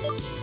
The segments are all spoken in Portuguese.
Bye.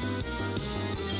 Música